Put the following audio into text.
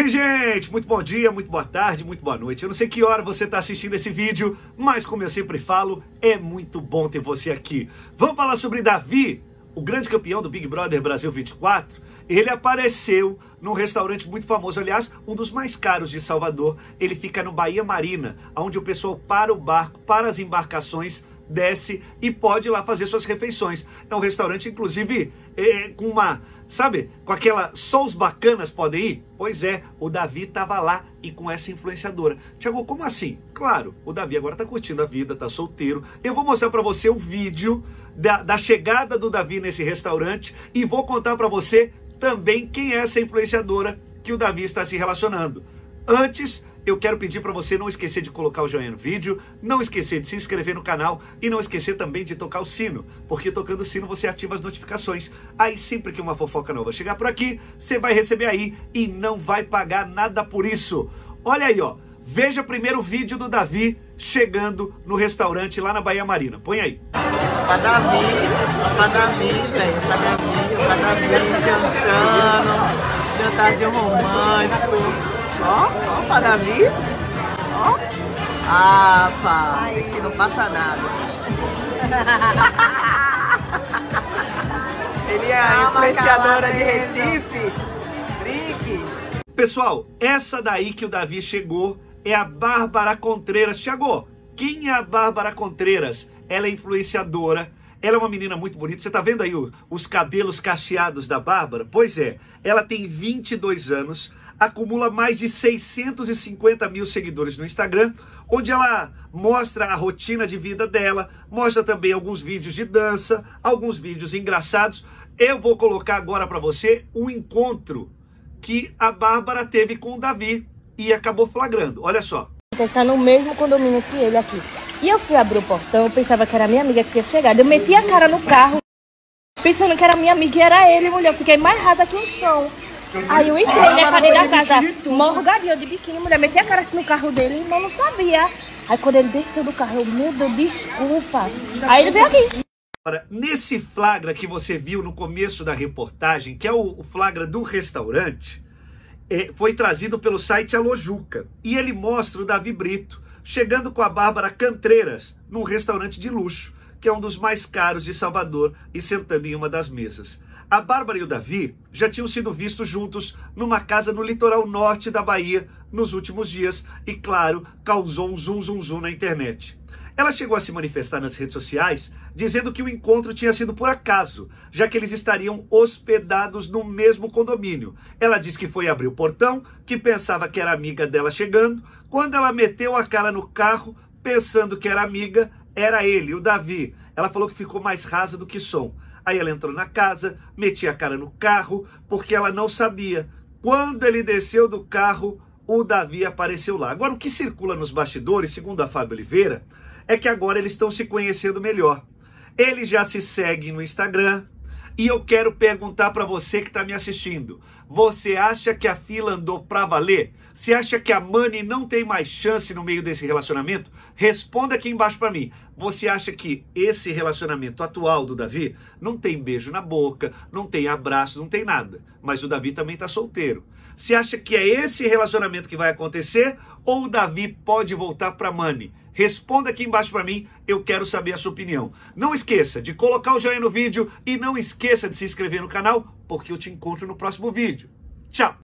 Ei, gente, muito bom dia, muito boa tarde, muito boa noite. Eu não sei que hora você está assistindo esse vídeo, mas como eu sempre falo, é muito bom ter você aqui. Vamos falar sobre Davi, o grande campeão do Big Brother Brasil 24. Ele apareceu num restaurante muito famoso, aliás, um dos mais caros de Salvador. Ele fica no Bahia Marina, onde o pessoal para o barco, para as embarcações desce e pode ir lá fazer suas refeições. É um restaurante, inclusive, é, com uma, sabe, com aquela só os bacanas podem ir? Pois é, o Davi estava lá e com essa influenciadora. Tiago, como assim? Claro, o Davi agora está curtindo a vida, está solteiro. Eu vou mostrar para você o vídeo da, da chegada do Davi nesse restaurante e vou contar para você também quem é essa influenciadora que o Davi está se relacionando. Antes, eu quero pedir para você não esquecer de colocar o joinha no vídeo, não esquecer de se inscrever no canal e não esquecer também de tocar o sino, porque tocando o sino você ativa as notificações. Aí sempre que uma fofoca nova chegar por aqui, você vai receber aí e não vai pagar nada por isso. Olha aí, ó. Veja primeiro o vídeo do Davi chegando no restaurante lá na Bahia Marina. Põe aí. Pra Davi, pra Davi, velho, pra Davi, pra Davi, jantando, jantarzinho romântico. Ó, ó, pra Davi. Ó. Ah, pá, que não passa nada. Ele é a influenciadora de Recife. Brinque. Pessoal, essa daí que o Davi chegou é a Bárbara Contreiras. Tiago, quem é a Bárbara Contreiras? Ela é influenciadora. Ela é uma menina muito bonita. Você tá vendo aí o, os cabelos cacheados da Bárbara? Pois é, ela tem 22 anos acumula mais de 650 mil seguidores no Instagram, onde ela mostra a rotina de vida dela, mostra também alguns vídeos de dança, alguns vídeos engraçados. Eu vou colocar agora para você um encontro que a Bárbara teve com o Davi e acabou flagrando. Olha só. Está no mesmo condomínio que ele aqui. E eu fui abrir o portão, pensava que era minha amiga que tinha chegado. Eu meti a cara no carro, pensando que era minha amiga e era ele, mulher. Eu fiquei mais rasa que um chão. Aí eu entrei, né, cadê da casa, morgadinho de biquíni, mulher, meti a cara assim no carro dele, mas não sabia. Aí quando ele desceu do carro, eu, meu Deus, desculpa. Aí ele veio aqui. Agora, nesse flagra que você viu no começo da reportagem, que é o, flagra do restaurante, é, foi trazido pelo site Alojuca. E ele mostra o Davi Brito chegando com a Bárbara Cantreiras num restaurante de luxo, que é um dos mais caros de Salvador, e sentando em uma das mesas. A Bárbara e o Davi já tinham sido vistos juntos numa casa no litoral norte da Bahia nos últimos dias e, claro, causou um zum zum zum na internet. Ela chegou a se manifestar nas redes sociais dizendo que o encontro tinha sido por acaso, já que eles estariam hospedados no mesmo condomínio. Ela disse que foi abrir o portão, que pensava que era amiga dela chegando. Quando ela meteu a cara no carro, pensando que era amiga, era ele, o Davi. Ela falou que ficou mais rasa do que som. Aí ela entrou na casa, metia a cara no carro, porque ela não sabia. Quando ele desceu do carro, o Davi apareceu lá. Agora, o que circula nos bastidores, segundo a Fábio Oliveira, é que agora eles estão se conhecendo melhor. Eles já se seguem no Instagram, e eu quero perguntar para você que está me assistindo: você acha que a fila andou para valer? Você acha que a Mani não tem mais chance no meio desse relacionamento? Responda aqui embaixo para mim. Você acha que esse relacionamento atual do Davi não tem beijo na boca, não tem abraço, não tem nada? Mas o Davi também está solteiro. Você acha que é esse relacionamento que vai acontecer ou o Davi pode voltar para Mani? Responda aqui embaixo para mim, eu quero saber a sua opinião. Não esqueça de colocar o joinha no vídeo e não esqueça de se inscrever no canal, porque eu te encontro no próximo vídeo. Tchau!